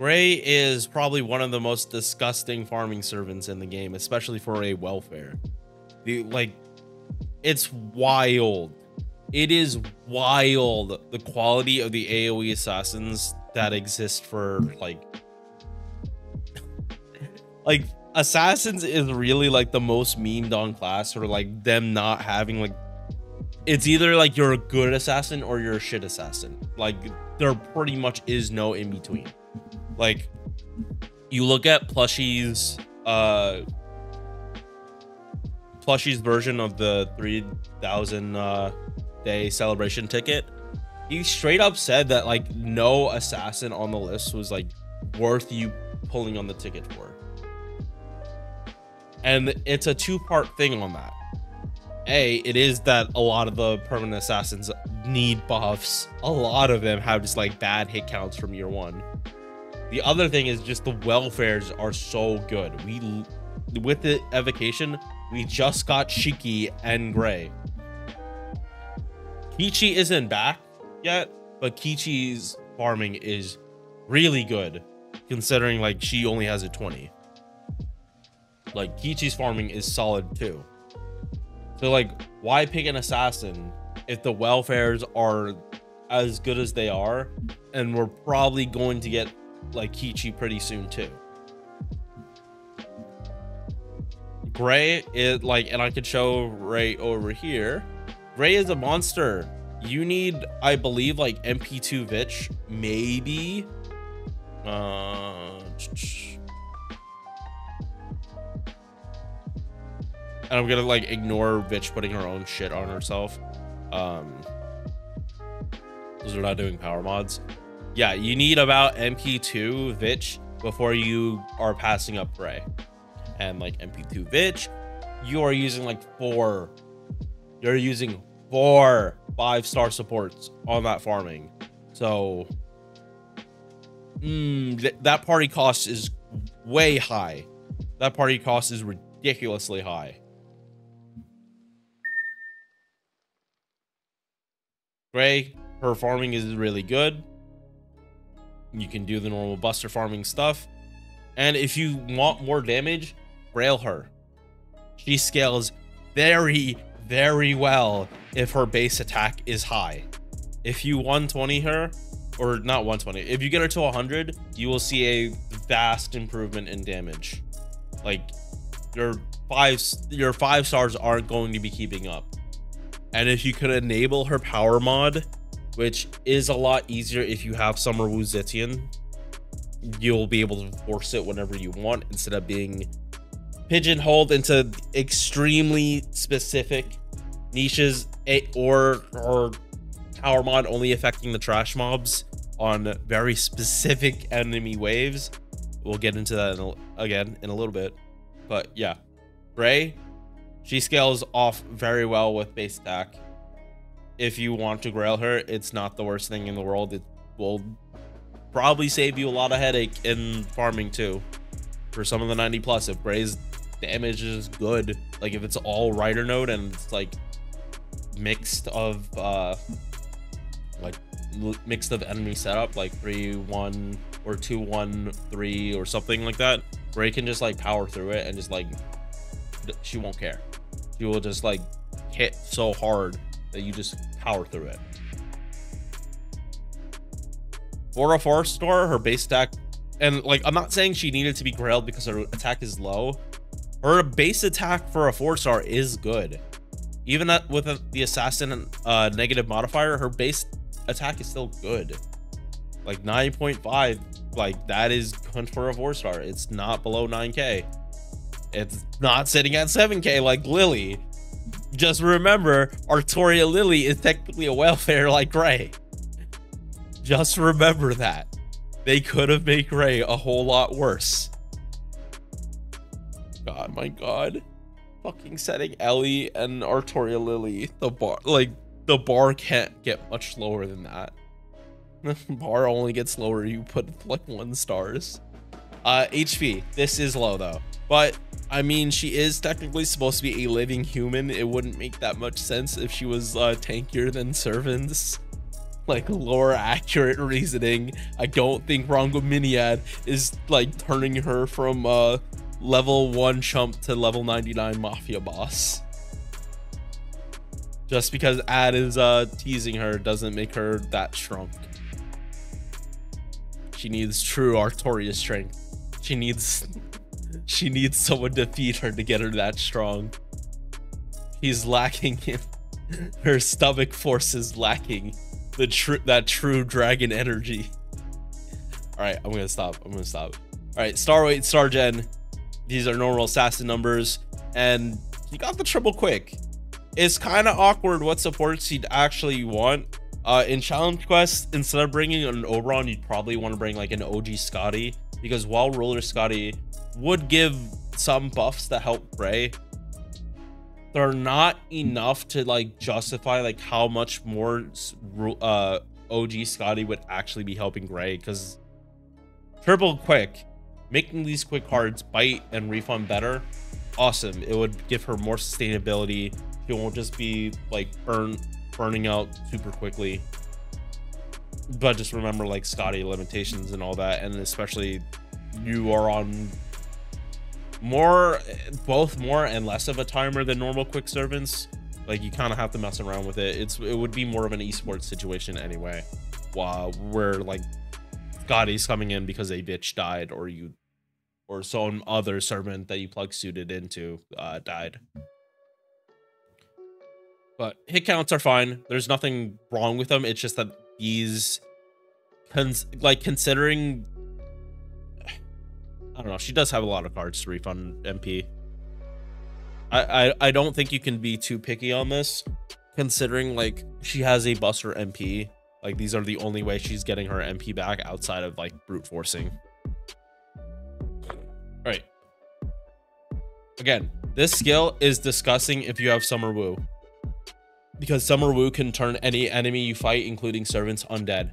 Gray is probably one of the most disgusting farming servants in the game, especially for a welfare. The like it's wild. It is wild the quality of the AoE assassins that exist for like like assassins is really like the most memed on class or like them not having like it's either like you're a good assassin or you're a shit assassin like there pretty much is no in between like you look at plushie's uh plushie's version of the 3000 uh day celebration ticket he straight up said that like no assassin on the list was like worth you pulling on the ticket for. And it's a two-part thing on that. A it is that a lot of the permanent assassins need buffs. A lot of them have just like bad hit counts from year one the other thing is just the welfares are so good. We with the evocation we just got shiki and gray. Kichi isn't back yet but kichi's farming is really good considering like she only has a 20 like Kichi's farming is solid too. So like, why pick an assassin if the welfares are as good as they are, and we're probably going to get like Kichi pretty soon too. Gray is like, and I could show Ray over here. Gray is a monster. You need, I believe, like NP2 Vich, maybe. Uh, and I'm gonna like ignore Vich putting her own shit on herself. Um, because we're not doing power mods. Yeah, you need about NP2 Vich before you are passing up Gray. And like NP2 Vich, you are using like four. You're using four five star supports on that farming. So mm, th that party cost is way high. That party cost is ridiculously high. Gray, her farming is really good. You can do the normal buster farming stuff. And if you want more damage, rail her. She scales very, very well if her base attack is high. If you 120 her, or not 120, if you get her to 100, you will see a vast improvement in damage. Like your five, your five stars aren't going to be keeping up. And if you could enable her power mod, which is a lot easier if you have Summer Wu Zetian, you'll be able to force it whenever you want instead of being pigeonholed into extremely specific niches eh, or or power mod only affecting the trash mobs on very specific enemy waves. We'll get into that in a, again in a little bit. But yeah, Gray she scales off very well with base attack. If you want to grail her, it's not the worst thing in the world. It will probably save you a lot of headache in farming too. For some of the 90 plus, if Gray's damage is good, like if it's all rider node and it's like mixed of uh like mixed of enemy setup, like three one or two one three or something like that, Gray can just like power through it and just like she won't care. She will just like hit so hard that you just power through it. For a four star, her base attack, and like I'm not saying she needed to be grailed because her attack is low. Her base attack for a four star is good. Even with the assassin uh, negative modifier, her base attack is still good. Like 9.5, like that is good for a four star. It's not below 9k. It's not sitting at 7k like Lily. Just remember, Artoria Lily is technically a welfare like Gray. Just remember that. They could have made Gray a whole lot worse. God, my god. Fucking setting Ellie and Artoria Lily. The bar, like, the bar can't get much lower than that. The bar only gets lower you put like one stars. Uh, HP. This is low though. But I mean, she is technically supposed to be a living human. It wouldn't make that much sense if she was uh, tankier than servants. like lore accurate reasoning, I don't think Rhongomyniad is like turning her from uh level 1 chump to level 99 mafia boss. Just because Ad is uh teasing her doesn't make her that strong. She needs true Artorias strength. She needs she needs someone to feed her to get her that strong. He's lacking in her stomach force is lacking the true that true dragon energy. All right, I'm gonna stop. I'm gonna stop. All right, star weight, star gen. These are normal assassin numbers, and you got the triple quick. It's kind of awkward what supports you'd actually want. Uh, in challenge quest, instead of bringing an Oberon, you'd probably want to bring like an OG Skadi because while Ruler Skadi would give some buffs that help Gray, they're not enough to like justify like how much more uh OG Skadi would actually be helping Gray because triple quick making these quick cards bite and refund better awesome. It would give her more sustainability. She won't just be like burn burning out super quickly but just remember like Skadi limitations and all that and especially you are on more both more and less of a timer than normal quick servants. Like you kind of have to mess around with it. It's it would be more of an esports situation anyway while where like Skadi's coming in because a bitch died or you or some other servant that you plug suited into uh died. But hit counts are fine. There's nothing wrong with them. It's just that these cons like considering I don't know. She does have a lot of cards to refund NP. I, I, I don't think you can be too picky on this, considering like she has a Buster NP. Like these are the only way she's getting her NP back outside of like brute forcing. All right. Again, this skill is discussing if you have Summer Wu. Because Summer Wu can turn any enemy you fight, including servants, undead.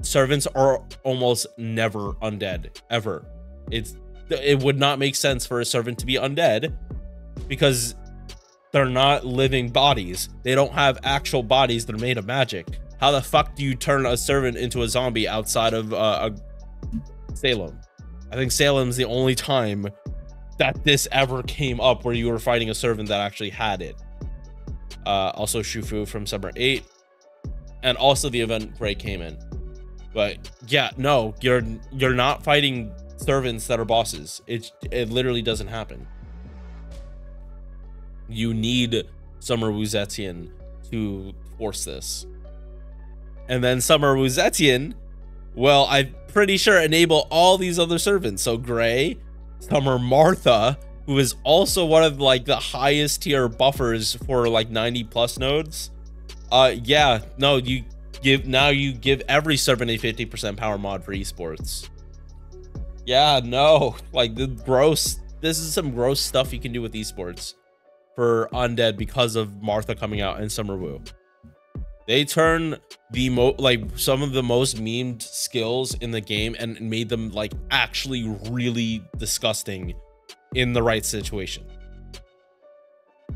Servants are almost never undead, ever it's it would not make sense for a servant to be undead because they're not living bodies. They don't have actual bodies They're made of magic. How the fuck do you turn a servant into a zombie outside of uh, a Salem? I think Salem's the only time that this ever came up where you were fighting a servant that actually had it. Uh, also Shufu from Summer 8. And also the event Gray came in. But yeah, no, you're you're not fighting servants that are bosses. It it literally doesn't happen. You need Summer Wu Zetian to force this. And then Summer Wu Zetian, well, I'm pretty sure enable all these other servants. So Gray, Summer Martha, who is also one of like the highest tier buffers for like 90 plus nodes. Uh yeah, no, you give now you give every servant a 50% power mod for esports. Yeah, no. Like the gross this is some gross stuff you can do with esports for undead because of Martha coming out and Summer Wu. They turn the mo like some of the most memed skills in the game and made them like actually really disgusting in the right situation.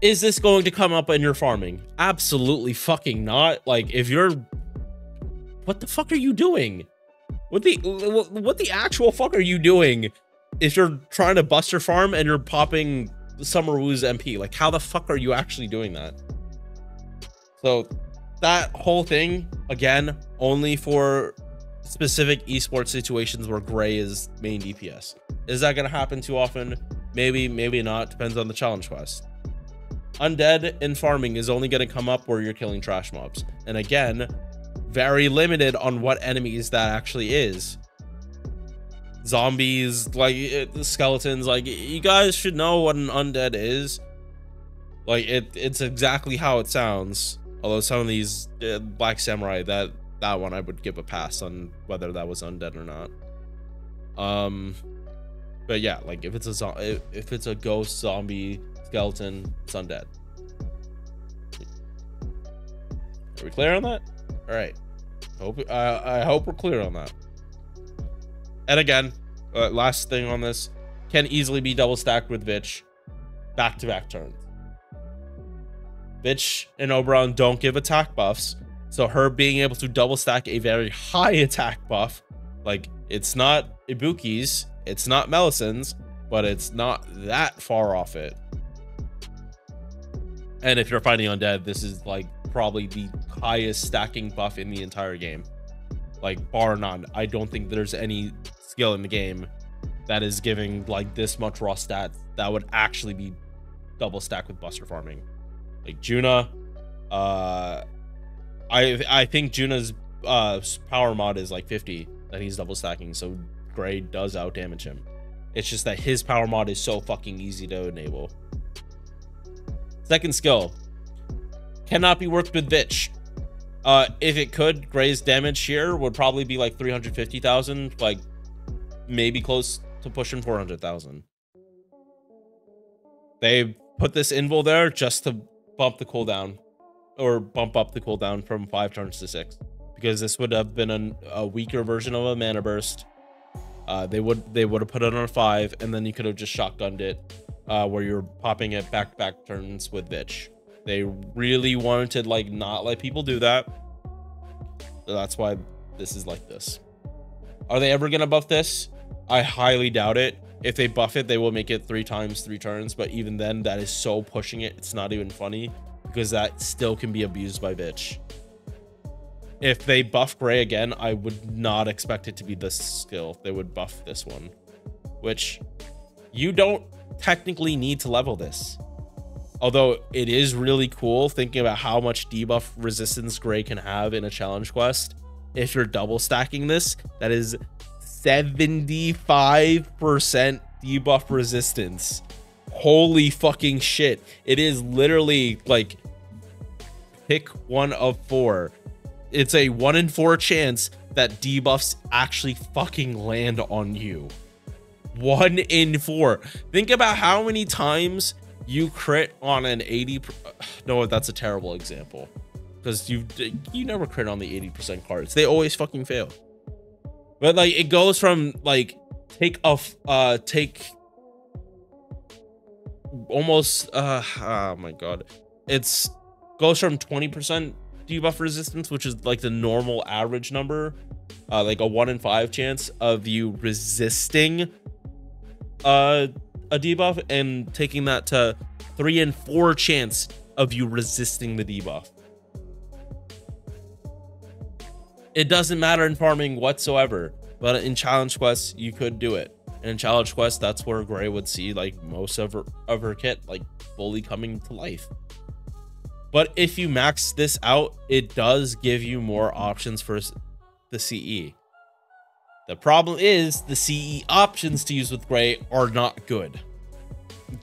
Is this going to come up in your farming? Absolutely fucking not. Like if you're what the fuck are you doing? What the what the actual fuck are you doing if you're trying to bust your farm and you're popping Summer Wu's NP? Like, how the fuck are you actually doing that? So that whole thing, again, only for specific esports situations where Gray is main DPS. Is that going to happen too often? Maybe, maybe not. Depends on the challenge quest. Undead in farming is only going to come up where you're killing trash mobs. And again, very limited on what enemies that actually is. Zombies, like skeletons, like you guys should know what an undead is. Like it, it's exactly how it sounds. Although some of these uh, Black Samurai, that that one I would give a pass on whether that was undead or not. Um, but yeah, like if it's a if, it's a ghost zombie skeleton, it's undead. Are we clear on that? All right. Hope uh, I hope we're clear on that. And again, uh, last thing on this can easily be double stacked with Vich back to back turns. Vich and Oberon don't give attack buffs, So her being able to double stack a very high attack buff, like it's not Ibuki's, it's not Melusine's, but it's not that far off it. And if you're fighting undead, this is like probably the highest stacking buff in the entire game. Like bar none. I don't think there's any skill in the game that is giving like this much raw stats that would actually be double stack with buster farming. Like Juna, uh I I think Juna's uh power mod is like 50 that he's double stacking, so Gray does out damage him. It's just that his power mod is so fucking easy to enable. Second skill. Cannot be worked with Vitch. Uh, if it could, Gray's damage here would probably be like 350,000, like maybe close to pushing 400,000. They put this invul there just to bump the cooldown or bump up the cooldown from five turns to six because this would have been an, a weaker version of a mana burst. Uh, they would they would have put it on a five and then you could have just shotgunned it uh, where you're popping it back back turns with Vitch. They really wanted to like not let people do that. So that's why this is like this. Are they ever gonna buff this? I highly doubt it. If they buff it, they will make it three times, three turns. But even then, that is so pushing it. It's not even funny because that still can be abused by Vitch. If they buff Gray again, I would not expect it to be this skill. They would buff this one, which you don't technically need to level this. Although it is really cool thinking about how much debuff resistance Gray can have in a challenge quest. If you're double stacking this, that is 75% debuff resistance. Holy fucking shit. It is literally like pick one of four. It's a one in four chance that debuffs actually fucking land on you. One in four. Think about how many times you crit on an 80 no that's a terrible example because you you never crit on the 80% cards they always fucking fail but like it goes from like take off uh take almost uh oh my god it's goes from 20% debuff resistance which is like the normal average number uh like a one in five chance of you resisting uh a debuff and taking that to three in four chance of you resisting the debuff. It doesn't matter in farming whatsoever, but in challenge quests, you could do it. And in challenge quests, that's where Gray would see like most of her, of her kit like fully coming to life. But if you max this out, it does give you more options for the CE. The problem is the CE options to use with Gray are not good.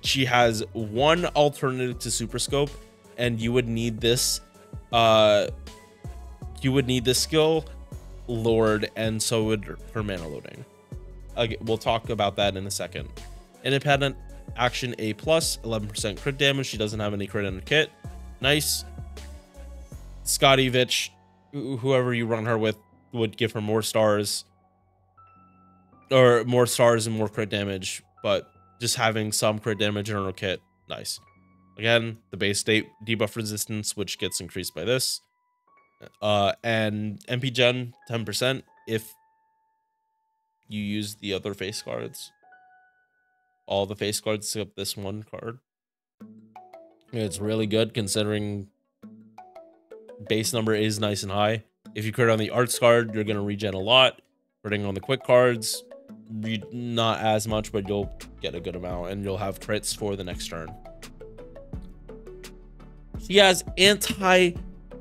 She has one alternative to Super Scope, and you would need this. Uh, you would need this skill, Lord, and so would her mana loading. Okay, we'll talk about that in a second. Independent action A plus, 11% crit damage. She doesn't have any crit in her kit. Nice. Skadi Vitch, whoever you run her with, would give her more stars or more stars and more crit damage, but just having some crit damage in her kit, nice. Again, the base state debuff resistance, which gets increased by this. Uh, and NP gen 10% if you use the other face cards. All the face cards except this one card. It's really good considering base number is nice and high. If you crit on the arts card, you're going to regen a lot. Critting on the quick cards, not as much, but you'll get a good amount and you'll have crits for the next turn. She has anti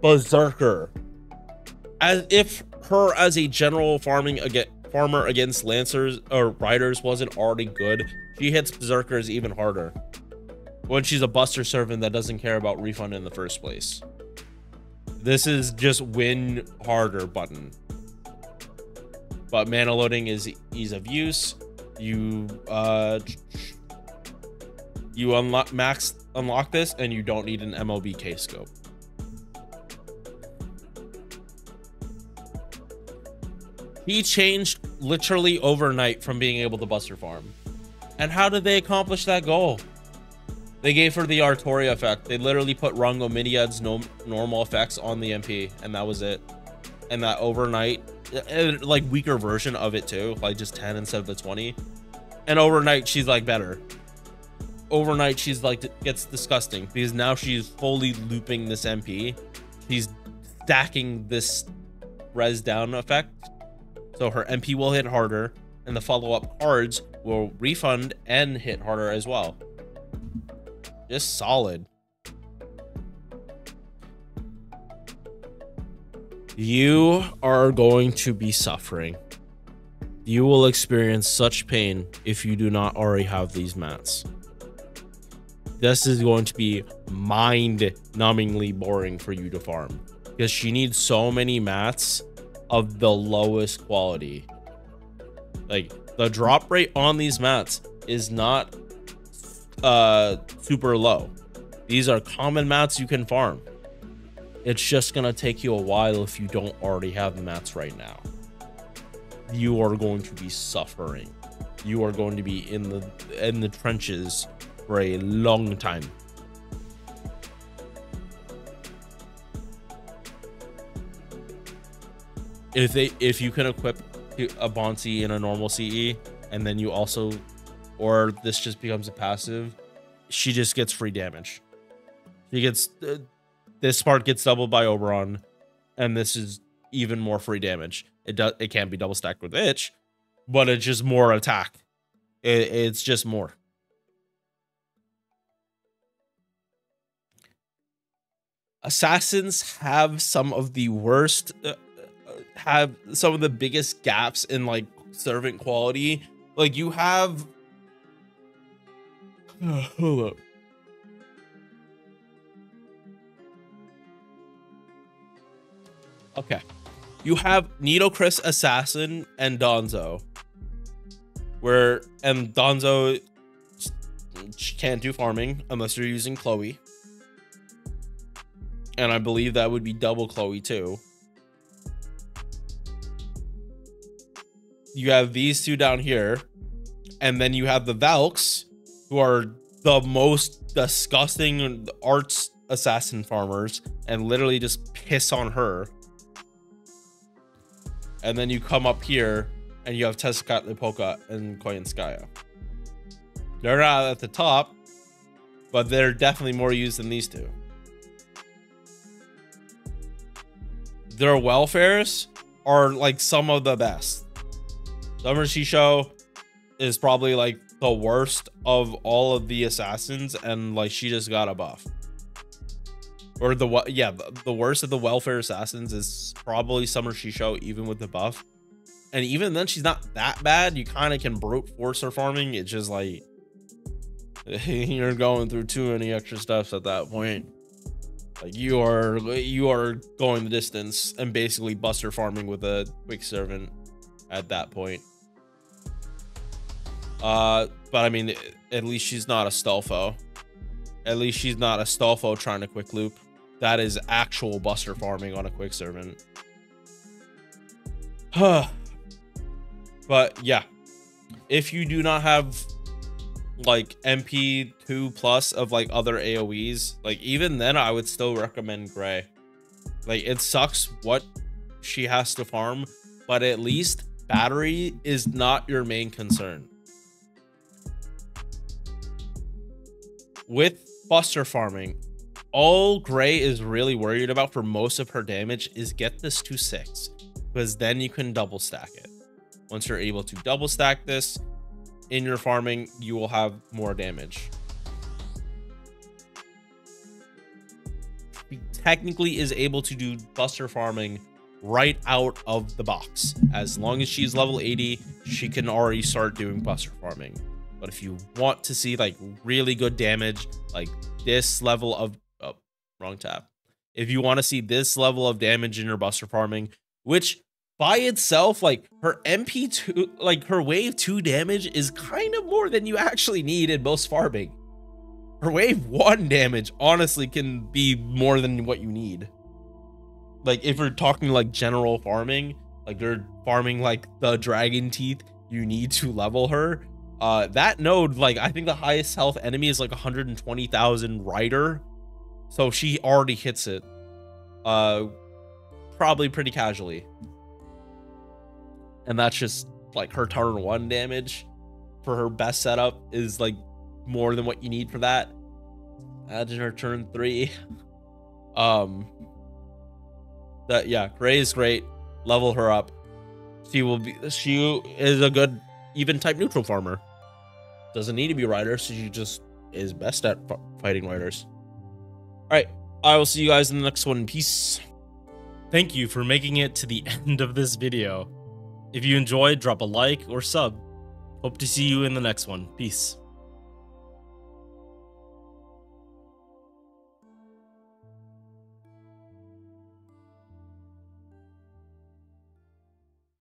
berserker. As if her as a general farming against farmer against lancers or riders wasn't already good, she hits berserkers even harder. When she's a buster servant that doesn't care about refund in the first place. This is just win harder button but mana loading is ease of use. You uh you unlock max unlock this and you don't need an MLBK scope. He changed literally overnight from being able to buster farm. And how did they accomplish that goal? They gave her the Artoria effect. They literally put Rhongomyniad's no normal effects on the NP, and that was it. And that overnight, uh, like weaker version of it too, like just 10 instead of the 20. And overnight, she's like better. Overnight, she's like gets disgusting because now she's fully looping this NP. She's stacking this res down effect, so her NP will hit harder, and the follow up cards will refund and hit harder as well. Just solid. You are going to be suffering. You will experience such pain if you do not already have these mats. This is going to be mind-numbingly boring for you to farm because she needs so many mats of the lowest quality. Like the drop rate on these mats is not uh super low. These are common mats you can farm. It's just gonna take you a while if you don't already have the mats right now. You are going to be suffering. You are going to be in the in the trenches for a long time. If they if you can equip a Bonsi in a normal CE and then you also or this just becomes a passive, she just gets free damage. She gets uh, this part gets doubled by Oberon, and this is even more free damage. It does it can't be double stacked with itch, but it's just more attack. It, it's just more. Assassins have some of the worst, uh, uh have some of the biggest gaps in like servant quality. Like you have Oh, hold up. Okay. You have Nitocris Assassin and Danzo. Where and Danzo can't do farming unless you're using Chloe. And I believe that would be double Chloe too. You have these two down here. And then you have the Valks, who are the most disgusting arts assassin farmers and literally just piss on her. And then you come up here and you have Tezcatlipoca and Koyanskaya. They're not at the top, but they're definitely more used than these two. Their welfares are like some of the best. Summer Shisho is probably like the worst of all of the assassins and like she just got a buff. Or the what yeah the worst of the welfare assassins is probably summer shisho even with the buff. And even then she's not that bad. You kind of can brute force her farming. It's just like you're going through too many extra steps at that point. Like you are you are going the distance and basically buster farming with a quick servant at that point uh, but I mean, at least she's not a Stelfo. At least she's not a Stelfo trying to quick loop. That is actual buster farming on a quick servant. Huh. but yeah, if you do not have like NP2 plus of like other AoEs, like even then I would still recommend Gray. Like it sucks what she has to farm, but at least battery is not your main concern. With Buster farming, all Gray is really worried about for most of her damage is get this to six, because then you can double stack it. Once you're able to double stack this in your farming, you will have more damage. He technically is able to do Buster farming right out of the box. As long as she's level 80, she can already start doing Buster farming. But if you want to see like really good damage, like this level of oh, wrong tab. If you want to see this level of damage in your buster farming, which by itself, like her NP2, like her wave two damage is kind of more than you actually need in most farming. Her wave one damage honestly can be more than what you need. Like if you're talking like general farming, like you're farming like the dragon teeth, you need to level her Uh, that node, like I think the highest health enemy is like 120,000 rider, so she already hits it. Uh, probably pretty casually. And that's just like her turn one damage for her best setup is like more than what you need for that. Imagine her turn three. um, that yeah, Gray is great. Level her up. She will be. She is a good even type neutral farmer. Doesn't need to be riders. She just is best at fighting riders. All right, I will see you guys in the next one. Peace. Thank you for making it to the end of this video. If you enjoyed, drop a like or sub. Hope to see you in the next one. Peace.